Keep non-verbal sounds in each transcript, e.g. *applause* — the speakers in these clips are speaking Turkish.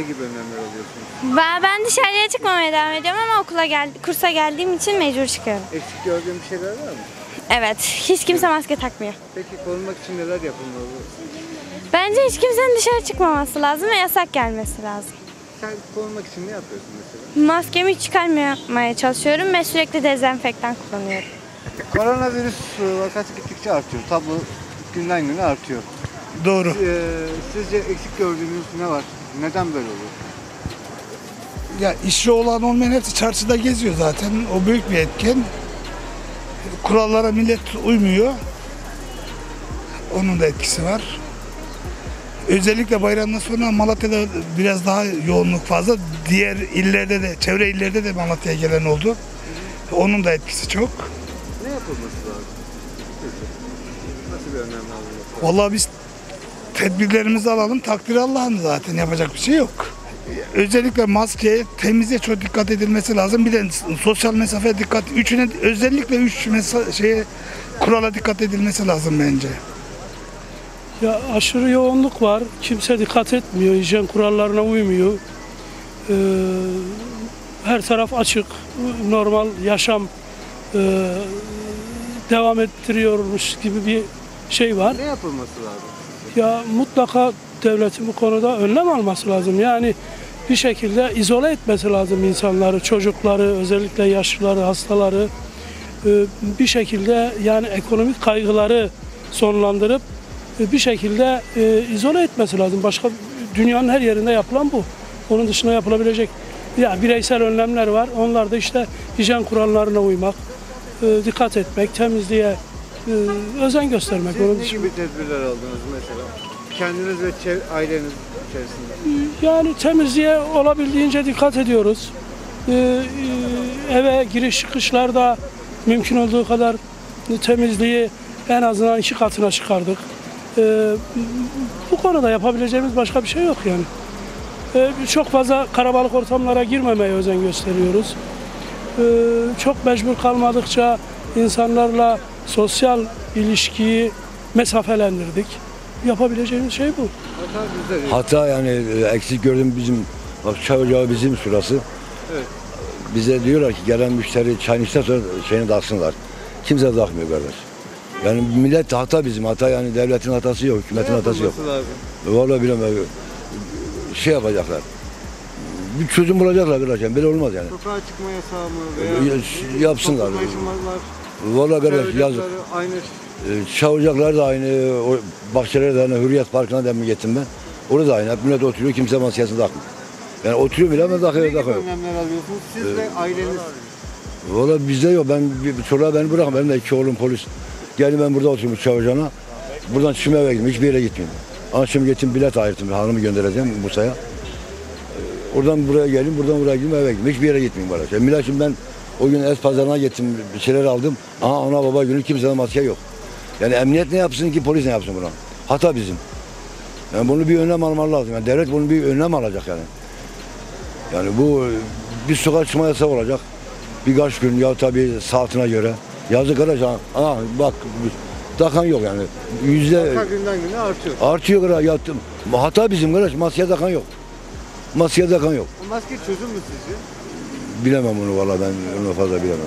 ne gibi önlemler alıyorsunuz? Ben, ben dışarıya çıkmamaya devam ediyorum ama okula gel kursa geldiğim için mecbur çıkıyorum. Eksik gördüğün bir şeyler var mı? Evet, hiç kimse maske takmıyor. Peki korunmak için neler yapılmalı? Bence hiç kimsenin dışarı çıkmaması lazım ve yasak gelmesi lazım. Sen korunmak için ne yapıyorsun mesela? Maskemi hiç çıkarmamaya çalışıyorum ve sürekli dezenfektan kullanıyorum. Koronavirüs e, vakası gittikçe artıyor. Tablo günden güne artıyor. Doğru. Ee, sizce eksik gördüğünüz ne var? Neden böyle oluyor? Ya işi olan olmayan hepsi çarşıda geziyor zaten. O büyük bir etken. Kurallara millet uymuyor. Onun da etkisi var. Özellikle bayramdan sonra Malatya'da biraz daha yoğunluk fazla. Diğer illerde de, çevre illerde de Malatya'ya gelen oldu. Onun da etkisi çok. Ne yapılması lazım? Nasıl bir önlem alınması lazım? Vallahi biz tedbirlerimizi alalım. Takdir Allah'ın zaten yapacak bir şey yok. Özellikle maskeye, temize çok dikkat edilmesi lazım. Bir de sosyal mesafeye dikkat. Üçüne özellikle üç mesa şeye kurala dikkat edilmesi lazım bence. Ya aşırı yoğunluk var. Kimse dikkat etmiyor. Hijyen kurallarına uymuyor. Ee, her taraf açık. Normal yaşam e, devam ettiriyormuş gibi bir şey var. Ne yapılması lazım? Ya mutlaka devletin bu konuda önlem alması lazım. Yani bir şekilde izole etmesi lazım insanları, çocukları, özellikle yaşlıları, hastaları. Ee, Bir şekilde yani ekonomik kaygıları sonlandırıp e, bir şekilde e, izole etmesi lazım. Başka dünyanın her yerinde yapılan bu. Onun dışında yapılabilecek ya bireysel önlemler var. Onlar da işte hijyen kurallarına uymak, e, dikkat etmek, temizliğe e, özen göstermek. Siz Onun ne gibi tedbirler aldınız mesela? Kendiniz ve çev- aileniz içerisinde. Yani temizliğe olabildiğince dikkat ediyoruz. Ee, e, eve giriş çıkışlarda mümkün olduğu kadar temizliği en azından iki katına çıkardık. Ee, bu konuda yapabileceğimiz başka bir şey yok yani. Ee, çok fazla karabalık ortamlara girmemeye özen gösteriyoruz. Ee, çok mecbur kalmadıkça insanlarla sosyal ilişkiyi mesafelendirdik. Yapabileceğimiz şey bu. Hata bizde değil. Hata yani e, eksik gördüm bizim bak çay ocağı bizim şurası. Evet. Bize diyorlar ki gelen müşteri çay içten sonra şeyini taksınlar. Kimse takmıyor kardeş. Yani millet hata bizim hata yani devletin hatası yok, Ne hükümetin hatası yok. yapılması lazım? Vallahi bilemem. Şey yapacaklar. Bir çözüm bulacaklar kardeşim. Böyle olmaz yani. Sokağa çıkma yasağı mı veya Ya- yapsınlar. Çevre yazık. ocakları aynı Çay ocakları da aynı, o bahçelere de aynı, Hürriyet Parkı'na da gittim ben. Orada da aynı. Hep millet oturuyor, kimse maskesini takmıyor. Yani oturuyor bile ama ne takıyor, gibi takıyor. önlemler alıyorsunuz? Siz ve aileniz. Valla bizde yok. Ben bir çocuğa beni bırakın. Benim de iki oğlum polis. Geldim ben burada oturuyorum çay ocağına. Buradan çıkıp eve gittim. Hiçbir yere gitmiyorum. Ama şimdi gittim bilet ayırttım. Hanımı göndereceğim Bursa'ya. Oradan buraya geldim, buradan buraya gittim eve gittim. Hiçbir yere gitmiyorum bana. Şimdi millet şimdi ben o gün es pazarına gittim, bir şeyler aldım. Aha ana baba günü kimsede maske yok. Yani emniyet ne yapsın ki polis ne yapsın buna? Hata bizim. Yani bunu bir önlem almalı lazım. Yani devlet bunu bir önlem alacak yani. Yani bu bir sokağa çıkma yasağı olacak. Birkaç gün ya tabii saatine göre. Yazık arkadaş ha bak takan yok yani. Yüzde Vaka günden güne artıyor. artıyor kadar yattım. Hata bizim kardeş maske takan yok. Maske takan yok. O maske çözüm mü sizce? Bilemem onu valla ben onu fazla bilemem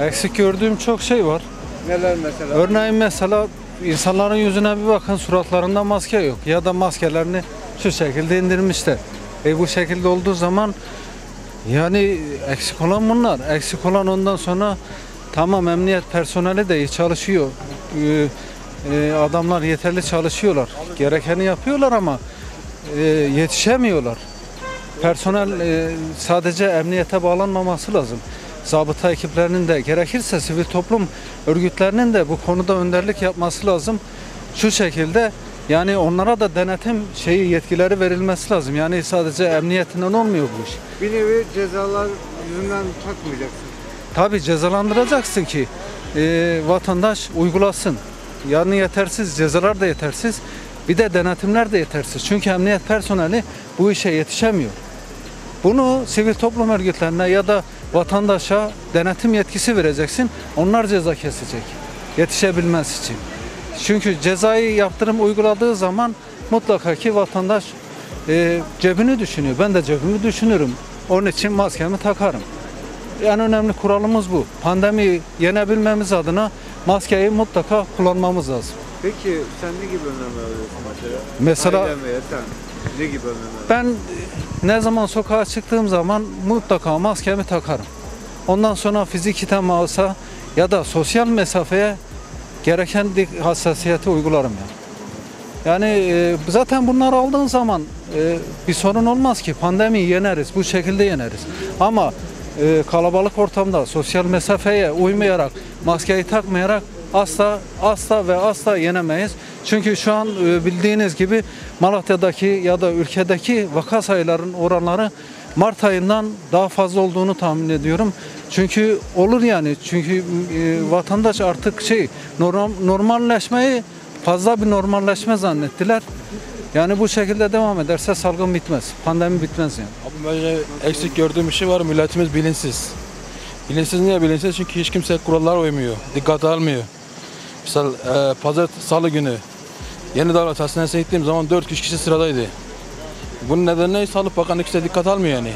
ben. Eksik gördüğüm çok şey var. Neler mesela? Örneğin mesela insanların yüzüne bir bakın suratlarında maske yok ya da maskelerini şu şekilde indirmişler. E bu şekilde olduğu zaman yani eksik olan bunlar. Eksik olan ondan sonra tamam emniyet personeli de iyi çalışıyor. Ee, e, adamlar yeterli çalışıyorlar. Gerekeni yapıyorlar ama e, yetişemiyorlar. Personel e, sadece emniyete bağlanmaması lazım. Zabıta ekiplerinin de gerekirse sivil toplum örgütlerinin de bu konuda önderlik yapması lazım. Şu şekilde yani onlara da denetim şeyi yetkileri verilmesi lazım. Yani sadece emniyetinden olmuyor bu iş. Bir nevi cezalar yüzünden takmayacaksın. Tabi cezalandıracaksın ki e, vatandaş uygulasın. Yani yetersiz, cezalar da yetersiz. Bir de denetimler de yetersiz. Çünkü emniyet personeli bu işe yetişemiyor. Bunu sivil toplum örgütlerine ya da vatandaşa denetim yetkisi vereceksin. Onlar ceza kesecek. Yetişebilmesi için. Çünkü cezayı yaptırım uyguladığı zaman mutlaka ki vatandaş e, cebini düşünüyor. Ben de cebimi düşünürüm. Onun için maskemi takarım. En önemli kuralımız bu. Pandemiyi yenebilmemiz adına maskeyi mutlaka kullanmamız lazım. Peki sen ne gibi önlemler alıyorsun mesela? Mesela- sen ne gibi önlemler Ben ne zaman sokağa çıktığım zaman mutlaka maskemi takarım. Ondan sonra fiziki temasa ya da sosyal mesafeye gereken hassasiyeti uygularım yani. Yani e, zaten bunları aldığın zaman e, bir sorun olmaz ki. Pandemiyi yeneriz, bu şekilde yeneriz. Ama e, kalabalık ortamda sosyal mesafeye uymayarak, maskeyi takmayarak asla asla ve asla yenemeyiz. Çünkü şu an e, bildiğiniz gibi Malatya'daki ya da ülkedeki vaka sayıların oranları Mart ayından daha fazla olduğunu tahmin ediyorum. Çünkü olur yani. Çünkü e, vatandaş artık şey norm, normalleşmeyi fazla bir normalleşme zannettiler. Yani bu şekilde devam ederse salgın bitmez. Pandemi bitmez yani. Abi bence eksik gördüğüm bir şey var. Milletimiz bilinçsiz. Bilinçsiz niye bilinçsiz? Çünkü hiç kimse kurallara uymuyor. Dikkate almıyor. Mesela e, pazar salı günü Yeni Devlet Hastanesi'ne gittiğim zaman 4 kişi sıradaydı. Bunun nedeni ne? Sağlık Bakanı kimse dikkat almıyor yani.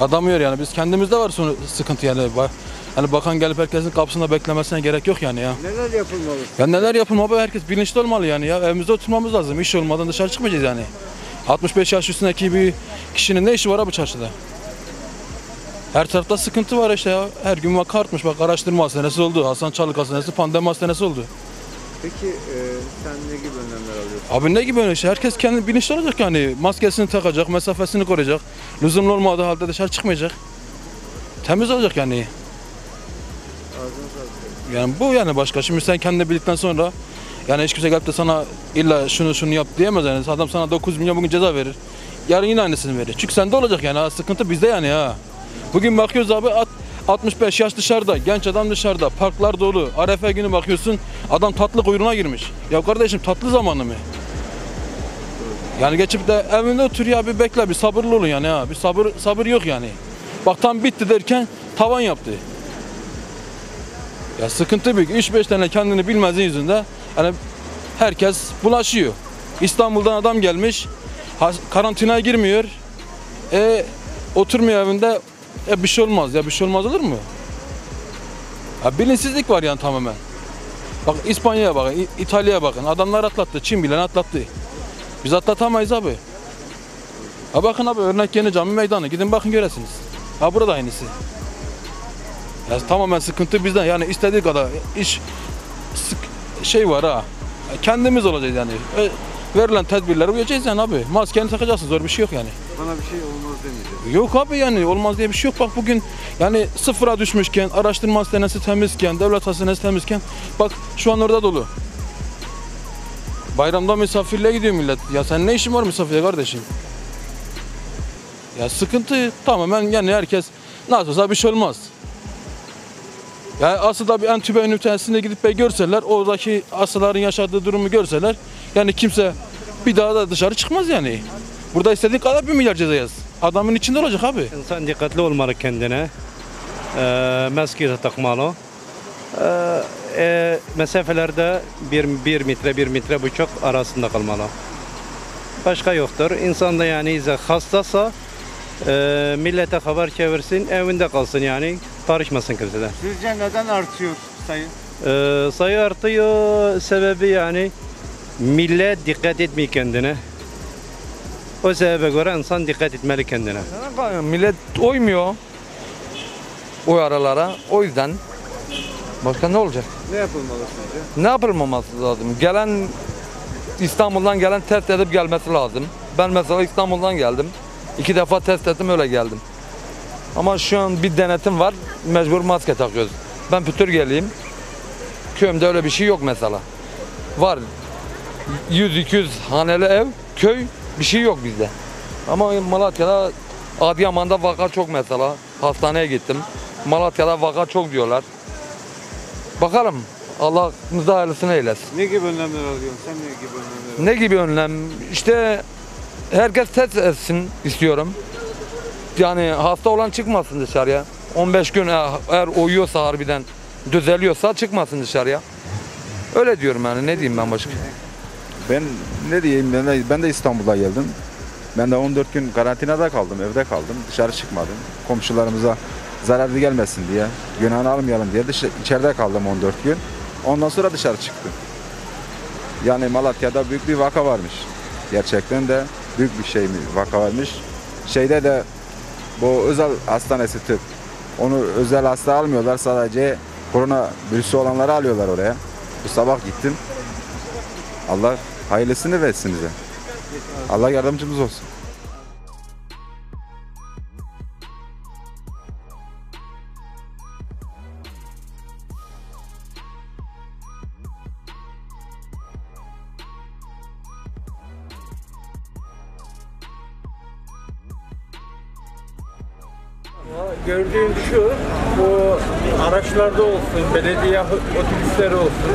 Adamıyor yani. Biz kendimizde var sonu sıkıntı yani. Yani bakan gelip herkesin kapısında beklemesine gerek yok yani ya. Neler yapılmalı? Ya neler yapılmalı? Herkes bilinçli olmalı yani ya. Evimizde oturmamız lazım. İş olmadan dışarı çıkmayacağız yani. 65 yaş üstündeki bir kişinin ne işi var abi çarşıda? Her tarafta sıkıntı var işte ya. Her gün vaka artmış. Bak araştırma hastanesi oldu. Hasan Çalık hastanesi, pandemi hastanesi oldu. Peki e, sen ne gibi önlemler alıyorsun? Abi ne gibi öyle şey? Herkes kendi bilinçli olacak yani. Maskesini takacak, mesafesini koruyacak. Lüzumlu olmadığı halde dışarı çıkmayacak. Temiz olacak yani. Yani bu yani başka. Şimdi sen kendini bildikten sonra yani hiç kimse gelip de sana illa şunu şunu yap diyemez yani. Adam sana 9 milyon bugün ceza verir. Yarın yine aynısını verir. Çünkü sende olacak yani. Ha, sıkıntı bizde yani ha. Bugün bakıyoruz abi at- 65 yaş dışarıda, genç adam dışarıda, parklar dolu. Arefe günü bakıyorsun adam tatlı kuyruğuna girmiş. Ya kardeşim tatlı zamanı mı? Yani geçip de evinde otur ya bir bekle bir sabırlı olun yani ha. Bir sabır sabır yok yani. Bak tam bitti derken tavan yaptı. Ya sıkıntı büyük. 3-5 tane kendini bilmezliği yüzünde yani herkes bulaşıyor. İstanbul'dan adam gelmiş, karantinaya girmiyor. E oturmuyor evinde. E bir şey olmaz ya bir şey olmaz olur mu? Ya bilinçsizlik var yani tamamen. Bak İspanya'ya bakın, İtalya'ya bakın. Adamlar atlattı, Çin bile atlattı. Biz atlatamayız abi. Ha bakın abi örnek yeni cami meydanı. Gidin bakın göresiniz. Ha burada aynısı. Ya tamamen sıkıntı bizden. Yani istediği kadar iş sık, şey var ha. Kendimiz olacağız yani. E, verilen tedbirlere uyacağız yani abi. Maskeni takacaksın zor bir şey yok yani. Bana bir şey olmaz demeyeceğim. Yok abi yani olmaz diye bir şey yok. Bak bugün yani sıfıra düşmüşken, araştırma hastanesi temizken, devlet hastanesi temizken bak şu an orada dolu. Bayramda misafirliğe gidiyor millet. Ya sen ne işin var misafirliğe kardeşim? Ya sıkıntı tamamen yani herkes nasıl olsa bir şey olmaz. Ya aslında bir entübe ünitesine gidip bir görseler, oradaki hastaların yaşadığı durumu görseler yani kimse bir daha da dışarı çıkmaz yani. Burada istediğin kadar bir milyar ceza yaz. Adamın içinde olacak abi. İnsan dikkatli olmalı kendine. Ee, maske takmalı. Ee, e, mesafelerde bir, bir metre, bir metre buçuk arasında kalmalı. Başka yoktur. İnsan da yani ise hastasa e, millete haber çevirsin, evinde kalsın yani. Karışmasın kimseden. Sizce neden artıyor sayı? Ee, sayı artıyor. Sebebi yani millet dikkat etmiyor kendine. O sebebe göre insan dikkat etmeli kendine. Millet uymuyor o aralara. O yüzden başka ne olacak? Ne yapılmalı sizce? Ne yapılmaması lazım? Gelen İstanbul'dan gelen test edip gelmesi lazım. Ben mesela İstanbul'dan geldim. İki defa test ettim öyle geldim. Ama şu an bir denetim var. Mecbur maske takıyoruz. Ben Pütürgeliyim. Köyümde öyle bir şey yok mesela. Var 100-200 haneli ev, köy bir şey yok bizde. Ama Malatya'da Adıyaman'da vaka çok mesela. Hastaneye gittim. Malatya'da vaka çok diyorlar. Bakalım. Allah hayırlısını eylesin. Ne gibi önlemler alıyorsun? Sen ne gibi önlemler Ne gibi önlem? İşte herkes test etsin istiyorum. Yani hasta olan çıkmasın dışarıya. 15 gün eğer eğer uyuyorsa harbiden düzeliyorsa çıkmasın dışarıya. Öyle diyorum yani ne diyeyim ben başka. Ben ne diyeyim ben de, ben de İstanbul'a geldim. Ben de 14 gün karantinada kaldım, evde kaldım. Dışarı çıkmadım. Komşularımıza zararlı gelmesin diye, günahını almayalım diye dışı, içeride kaldım 14 gün. Ondan sonra dışarı çıktım. Yani Malatya'da büyük bir vaka varmış. Gerçekten de büyük bir şey mi vaka varmış. Şeyde de bu özel hastanesi tıp. Onu özel hasta almıyorlar sadece korona virüsü olanları alıyorlar oraya. Bu sabah gittim. Allah hayırlısını versin bize. Allah yardımcımız olsun. Gördüğüm şu, bu araçlarda olsun, belediye otobüsleri olsun,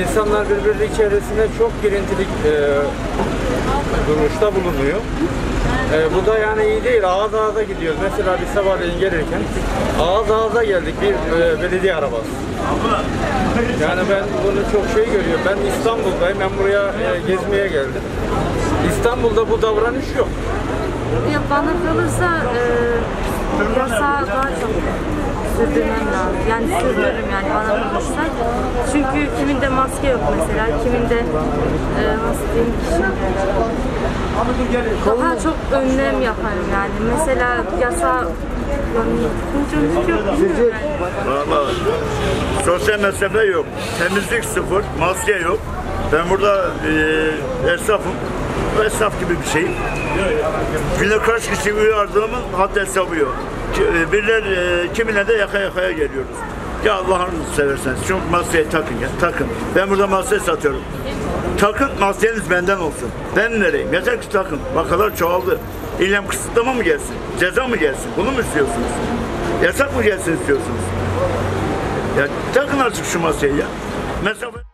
insanlar birbirleri içerisinde çok girintilik e, duruşta bulunuyor. E, bu da yani iyi değil, ağız ağza gidiyoruz. Mesela bir sabahleyin gelirken ağız ağza geldik bir e, belediye arabası. Yani ben bunu çok şey görüyorum. Ben İstanbul'dayım, ben buraya e, gezmeye geldim. İstanbul'da bu davranış yok. Ya bana kalırsa e, yasağı daha çok sürdürmem lazım. Yani sürdürürüm yani bana kalırsa. Çünkü kiminde maske yok mesela, kiminde e, nasıl diyeyim şimdi daha çok önlem yaparım yani. Mesela yani. Valla sosyal mesafe yok, temizlik sıfır, maske yok. Ben burada e, esnafım, esnaf gibi bir şeyim. Günde kaç kişi uyardığımın haddi hesabı yok. E, Biriler, e, kimine de yaka yakaya geliyoruz. Ya Allah'ını severseniz şu maskeyi takın ya, takın. Ben burada maske satıyorum. Takın, maskeniz benden olsun. Ben nereyim? Yeter ki takın. Vakalar çoğaldı. İlem kısıtlama mı gelsin? Ceza mı gelsin? Bunu mu istiyorsunuz? Yasak mı gelsin istiyorsunuz? Ya takın artık şu masayı ya. Mesafe...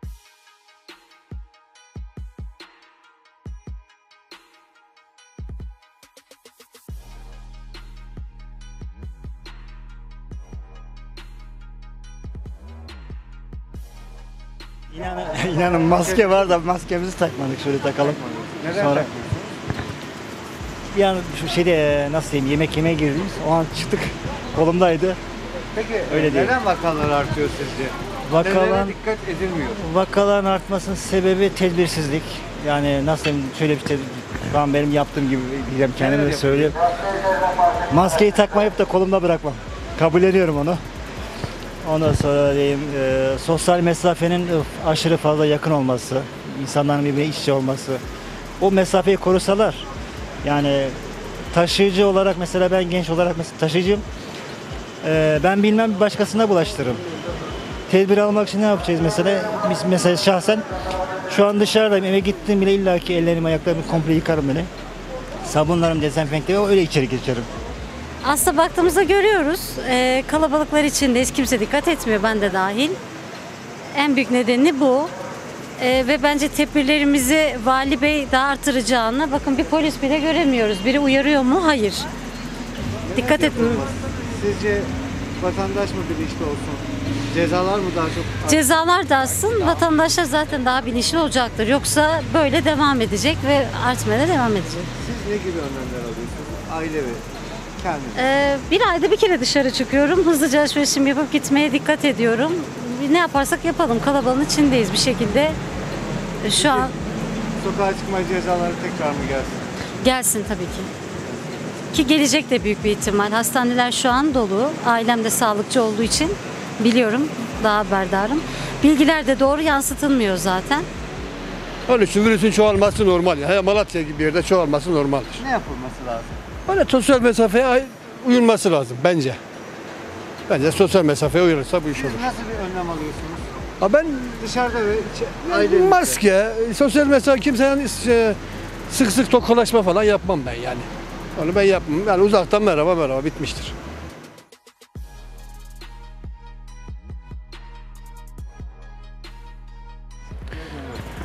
İnanın, *laughs* inanın maske var da maskemizi takmadık. Şöyle takalım. Neden Sonra an şu şeyde nasıl diyeyim yemek yemeye girdiğimiz o an çıktık. Kolumdaydı. Peki Öyle neden değil. vakalar artıyor sizce? Vakalar, Nelere dikkat edilmiyor? vakaların artmasının sebebi tedbirsizlik. Yani nasıl diyeyim şöyle bir tedbir, an benim yaptığım gibi diyeceğim kendime de söyleyeyim. Maskeyi takmayıp da kolumda bırakmam. Kabulleniyorum onu. Ondan sonra diyeyim e, sosyal mesafenin e, aşırı fazla yakın olması, insanların birbirine iç içe olması. O mesafeyi korusalar yani taşıyıcı olarak mesela ben genç olarak mesela taşıyıcıyım. E, ben bilmem bir başkasına bulaştırırım. Tedbir almak için ne yapacağız mesela? Biz mesela şahsen şu an dışarıdayım eve gittim bile illaki ellerimi ayaklarımı komple yıkarım beni. Sabunlarım dezenfekte öyle içeri geçerim. Aslında baktığımızda görüyoruz. Ee, kalabalıklar içinde hiç kimse dikkat etmiyor ben de dahil. En büyük nedeni bu. Ee, ve bence tedbirlerimizi Vali Bey daha artıracağını bakın bir polis bile göremiyoruz. Biri uyarıyor mu? Hayır. Dikkat etmiyor. Sizce vatandaş mı bilinçli olsun? Cezalar mı daha çok? Cezalar da artsın, vatandaşlar zaten daha bilinçli olacaktır. Yoksa böyle devam edecek ve artmaya devam edecek. Siz ne gibi önlemler alıyorsunuz? Aile ve kendiniz. Ee, bir ayda bir kere dışarı çıkıyorum. Hızlıca alışverişimi yapıp gitmeye dikkat ediyorum. Ne yaparsak yapalım. Kalabalığın içindeyiz bir şekilde. Ee, Şu an Sokağa çıkma cezaları tekrar mı gelsin? gelsin tabii ki. Ki gelecek de büyük bir ihtimal. Hastaneler şu an dolu. Ailem de sağlıkçı olduğu için biliyorum. Daha haberdarım. Bilgiler de doğru yansıtılmıyor zaten. Onun için virüsün çoğalması normal. Ya Malatya gibi bir yerde çoğalması normaldir. Ne yapılması lazım? Böyle sosyal mesafeye uyulması lazım bence. Bence sosyal mesafeye uyulursa bu iş olur. Siz nasıl bir önlem alıyorsunuz? Ha ben Dışarıda ve ailenizde. maske, sosyal mesafe kimsenin e, sık sık tokalaşma falan yapmam ben yani. Onu ben yapmam. Yani uzaktan merhaba merhaba bitmiştir.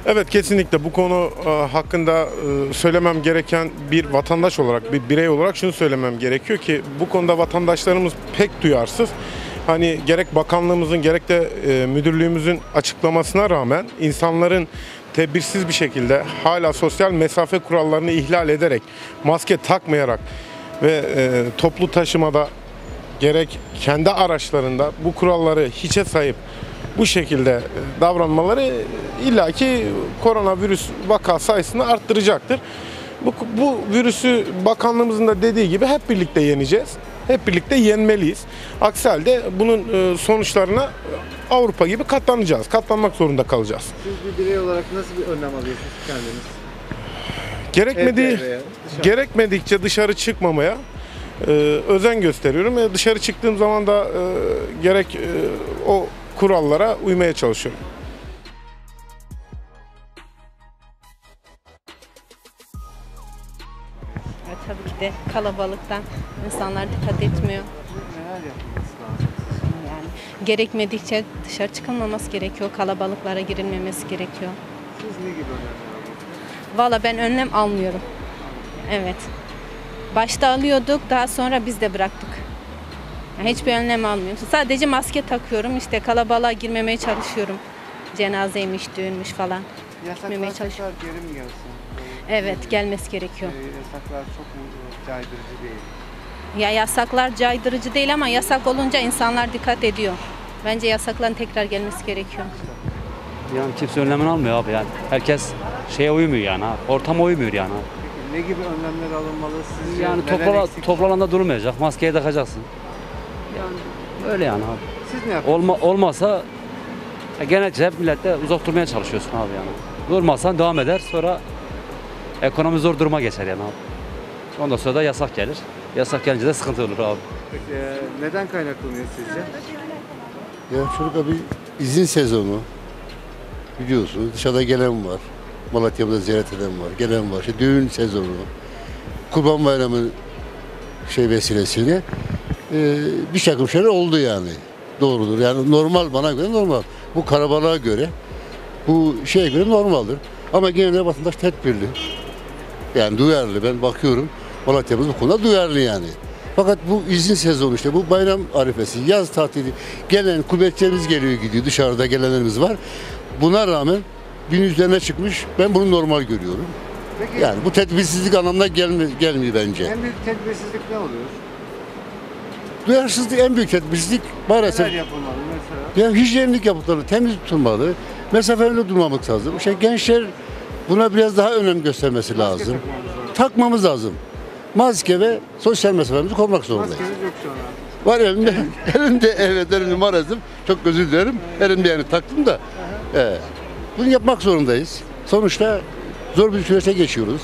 Evet kesinlikle bu konu e, hakkında e, söylemem gereken bir vatandaş olarak, bir birey olarak şunu söylemem gerekiyor ki bu konuda vatandaşlarımız pek duyarsız. Hani gerek bakanlığımızın gerek de e, müdürlüğümüzün açıklamasına rağmen insanların tedbirsiz bir şekilde hala sosyal mesafe kurallarını ihlal ederek, maske takmayarak ve toplu taşımada gerek kendi araçlarında bu kuralları hiçe sayıp bu şekilde e, davranmaları illaki koronavirüs vaka sayısını arttıracaktır. Bu, bu virüsü bakanlığımızın da dediği gibi hep birlikte yeneceğiz. Hep birlikte yenmeliyiz. Aksi halde bunun e, sonuçlarına Avrupa gibi katlanacağız. Katlanmak zorunda kalacağız. Siz bir birey olarak nasıl bir önlem alıyorsunuz kendiniz? Gerekmediği, dışarı. gerekmedikçe dışarı çıkmamaya e, özen gösteriyorum. E, dışarı çıktığım zaman da e, gerek e, o kurallara uymaya çalışıyorum. Ve tabii ki de kalabalıktan insanlar dikkat etmiyor. Yani gerekmedikçe dışarı çıkılmaması gerekiyor. Kalabalıklara girilmemesi gerekiyor. Siz ne gibi önlemler? Valla ben önlem almıyorum. Evet. Başta alıyorduk, daha sonra biz de bıraktık. Yani hiçbir önlem almıyorum. Sadece maske takıyorum, işte kalabalığa girmemeye çalışıyorum. Cenazeymiş, düğünmüş falan. Gitmemeye Yasaklar çalışıyorum. tekrar geri mi gelsin? Evet, gelmesi gerekiyor. Ee, yasaklar çok e, caydırıcı değil? Ya yasaklar caydırıcı değil ama yasak olunca insanlar dikkat ediyor. Bence yasakların tekrar gelmesi gerekiyor. Yani kimse önlemini almıyor abi yani. Herkes şeye uymuyor yani abi. Ortama uymuyor yani abi. Peki ne gibi önlemler alınmalı? Sizce Yani neler eksik? toplu alanda durmayacak. Maskeyi takacaksın. Yani öyle yani abi. Siz ne yapıyorsunuz? Olma, olmazsa e, genellikle hep millette uzak durmaya çalışıyorsun abi yani. Durmazsan devam eder sonra ekonomi zor duruma geçer yani abi. Ondan sonra da yasak gelir. Yasak gelince de sıkıntı olur abi. Peki, e, neden kaynaklanıyor sizce? Ya şurada bir izin sezonu biliyorsunuz dışarıda gelen var. Malatya'da ziyaret eden var, gelen var. İşte düğün sezonu, Kurban Bayramı şey vesilesiyle e, bir takım şeyler oldu yani. Doğrudur. Yani normal bana göre normal. Bu karabalığa göre, bu şeye göre normaldir. Ama genelde vatandaş tedbirli. Yani duyarlı. Ben bakıyorum Malatya'mız bu konuda duyarlı yani. Fakat bu izin sezonu işte bu bayram arifesi, yaz tatili gelen gurbetçilerimiz geliyor gidiyor dışarıda gelenlerimiz var. Buna rağmen bin üzerine çıkmış. Ben bunu normal görüyorum. Peki Yani bu tedbirsizlik anlamına gelmi, gelmiyor bence. en büyük tedbirsizlik ne oluyor? Duyarsızlık en büyük tedbirsizlik maalesef. Neler yapılmalı mesela? Yani hijyenlik yapıları temiz tutulmalı. Mesafeli durmamız lazım. İşte gençler buna biraz daha önem göstermesi lazım. Takmamız lazım. Maske ve sosyal mesafemizi korumak zorundayız. Maskeniz yok şu an. Var elimde. *laughs* elimde evet elimde maalesef. Çok özür dilerim. Elimde yani taktım da. Evet. Bunu yapmak zorundayız. Sonuçta zor bir süreçte geçiyoruz.